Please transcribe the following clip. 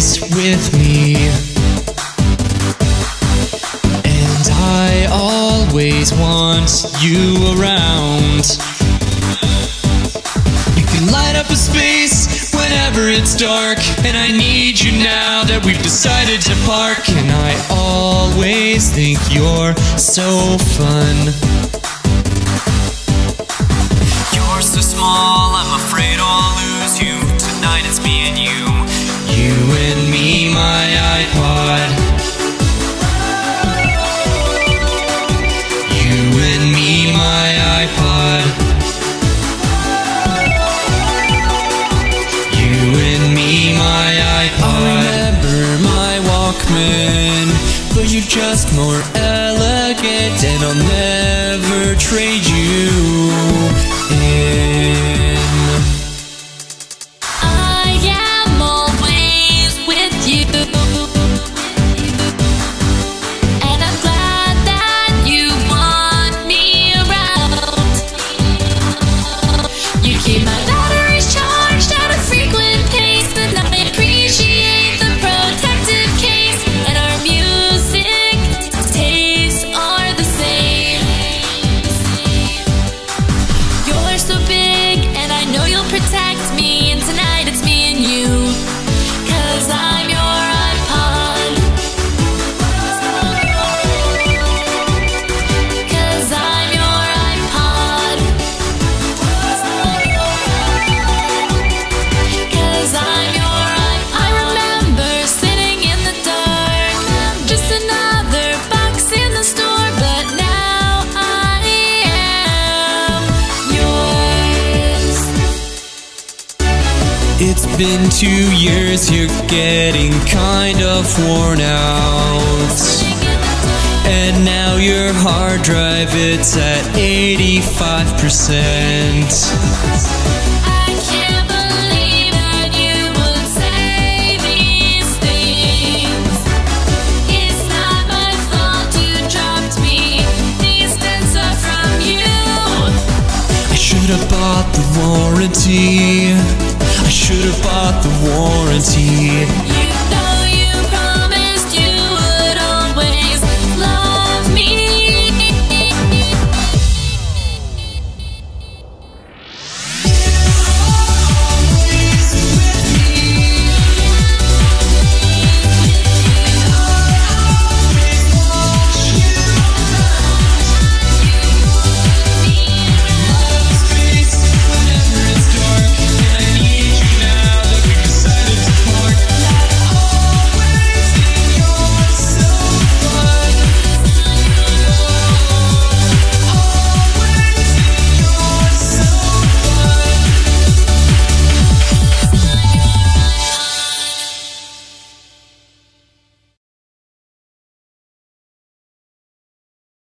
always with me. And I always want you around. You can light up a space whenever it's dark. And I need you now that we've decided to park. And I always think you're so fun. You're so small, I'm afraid I'll lose you. Just more elegant, and I'll never trade you in. Been two years, you're getting kind of worn out. And now your hard drive, it's at 85%. I can't believe that you would say these things. It's not my fault you dropped me. These dents are from you. I should have bought the warranty. The warranty.